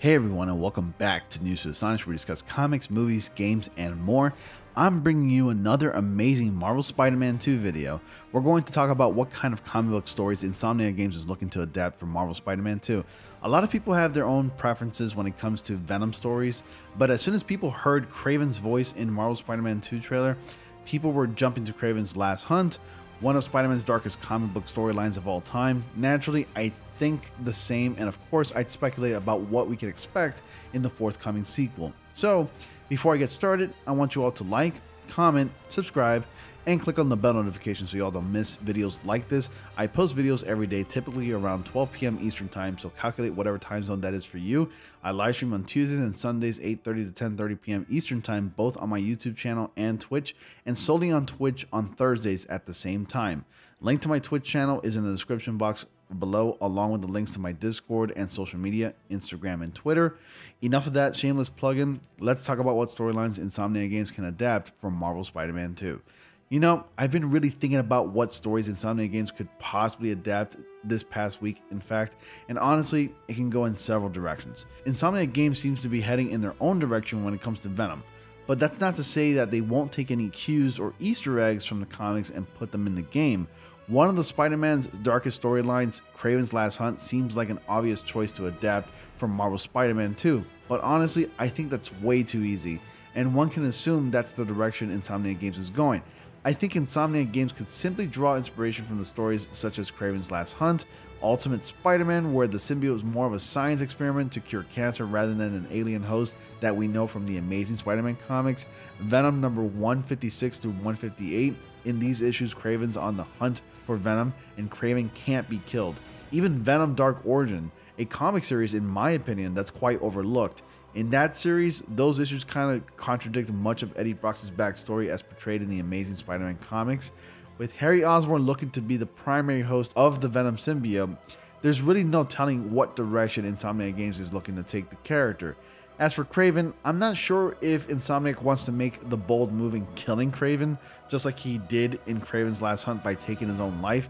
Hey everyone, and welcome back to News to Astonish, where we discuss comics, movies, games, and more. I'm bringing you another amazing Marvel Spider-Man 2 video. We're going to talk about what kind of comic book stories Insomniac Games is looking to adapt for Marvel Spider-Man 2. A lot of people have their own preferences when it comes to Venom stories, but as soon as people heard Kraven's voice in Marvel Spider-Man 2 trailer, people were jumping to Kraven's Last Hunt, one of Spider-Man's darkest comic book storylines of all time. Naturally, I think the same, and of course, I'd speculate about what we can expect in the forthcoming sequel. So, before I get started, I want you all to like, comment, subscribe, and click on the bell notification so y'all don't miss videos like this. I post videos every day, typically around 12 p.m. Eastern time, so calculate whatever time zone that is for you. I live stream on Tuesdays and Sundays, 8.30 to 10.30 p.m. Eastern time, both on my YouTube channel and Twitch, and solely on Twitch on Thursdays at the same time. Link to my Twitch channel is in the description box below along with the links to my discord and social media instagram and twitter enough of that shameless plug-in let's talk about what storylines insomniac games can adapt from marvel spider-man 2 you know i've been really thinking about what stories insomniac games could possibly adapt this past week in fact and honestly it can go in several directions insomniac games seems to be heading in their own direction when it comes to venom but that's not to say that they won't take any cues or easter eggs from the comics and put them in the game one of the Spider-Man's darkest storylines, Kraven's Last Hunt, seems like an obvious choice to adapt from Marvel Spider-Man 2, but honestly, I think that's way too easy, and one can assume that's the direction Insomniac Games is going. I think Insomniac Games could simply draw inspiration from the stories such as Kraven's Last Hunt, Ultimate Spider-Man, where the symbiote is more of a science experiment to cure cancer rather than an alien host that we know from the Amazing Spider-Man comics, Venom number 156 through 158. In these issues, Kraven's on the hunt for Venom, and Kraven can't be killed. Even Venom Dark Origin, a comic series, in my opinion, that's quite overlooked. In that series, those issues kind of contradict much of Eddie Brock's backstory as portrayed in the Amazing Spider Man comics. With Harry Osborn looking to be the primary host of the Venom symbiote, there's really no telling what direction Insomniac Games is looking to take the character. As for Kraven, I'm not sure if Insomniac wants to make the bold move in killing Kraven, just like he did in Kraven's Last Hunt by taking his own life.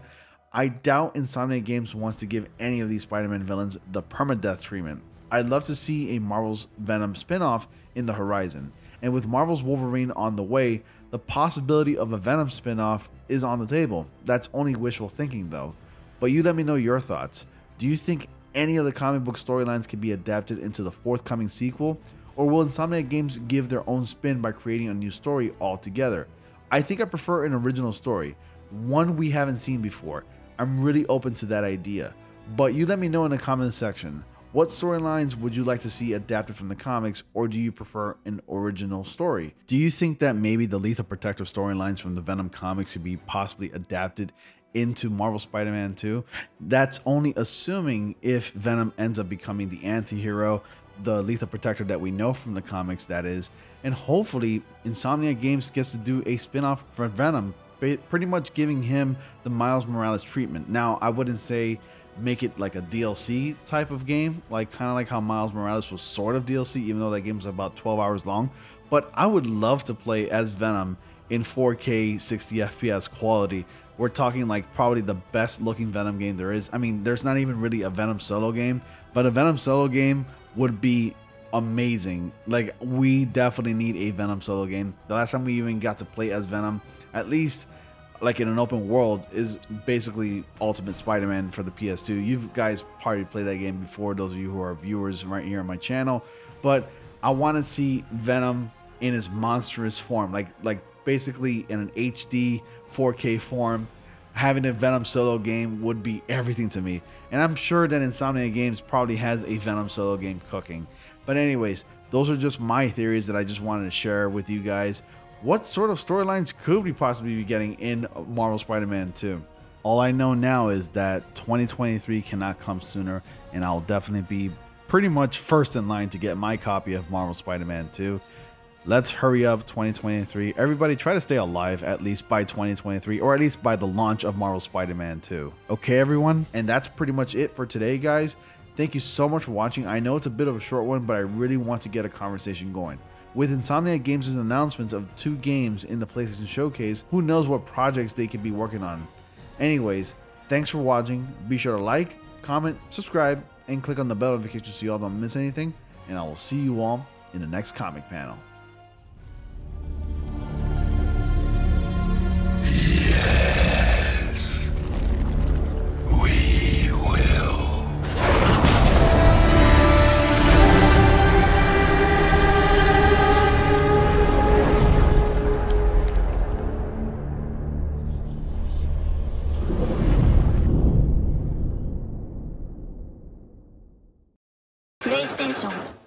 I doubt Insomniac Games wants to give any of these Spider-Man villains the permadeath treatment. I'd love to see a Marvel's Venom spin-off in the horizon. And with Marvel's Wolverine on the way, the possibility of a Venom spin-off is on the table. That's only wishful thinking though. But you let me know your thoughts. Do you think any of the comic book storylines can be adapted into the forthcoming sequel, or will Insomniac Games give their own spin by creating a new story altogether? I think I prefer an original story, one we haven't seen before. I'm really open to that idea. But you let me know in the comments section. What storylines would you like to see adapted from the comics, or do you prefer an original story? Do you think that maybe the Lethal Protector storylines from the Venom comics could be possibly adapted into Marvel Spider-Man 2. That's only assuming if Venom ends up becoming the anti-hero, the lethal protector that we know from the comics that is, and hopefully Insomniac Games gets to do a spin-off for Venom, pretty much giving him the Miles Morales treatment. Now, I wouldn't say make it like a DLC type of game, like kind of like how Miles Morales was sort of DLC, even though that game was about 12 hours long. But I would love to play as Venom in 4K 60 FPS quality we're talking like probably the best looking Venom game there is. I mean, there's not even really a Venom solo game, but a Venom solo game would be amazing. Like we definitely need a Venom solo game. The last time we even got to play as Venom, at least like in an open world, is basically Ultimate Spider-Man for the PS2. You guys probably played that game before. Those of you who are viewers right here on my channel, but I want to see Venom in his monstrous form, like like basically in an HD 4K form. Having a Venom solo game would be everything to me. And I'm sure that Insomniac Games probably has a Venom solo game cooking. But anyways, those are just my theories that I just wanted to share with you guys. What sort of storylines could we possibly be getting in Marvel Spider-Man 2? All I know now is that 2023 cannot come sooner, and I'll definitely be pretty much first in line to get my copy of Marvel Spider-Man 2. Let's hurry up 2023. Everybody try to stay alive at least by 2023 or at least by the launch of Marvel Spider-Man 2. Okay, everyone? And that's pretty much it for today, guys. Thank you so much for watching. I know it's a bit of a short one, but I really want to get a conversation going. With Insomniac Games' announcements of two games in the PlayStation Showcase, who knows what projects they could be working on. Anyways, thanks for watching. Be sure to like, comment, subscribe, and click on the bell notification so you all don't miss anything. And I will see you all in the next comic panel. PlayStation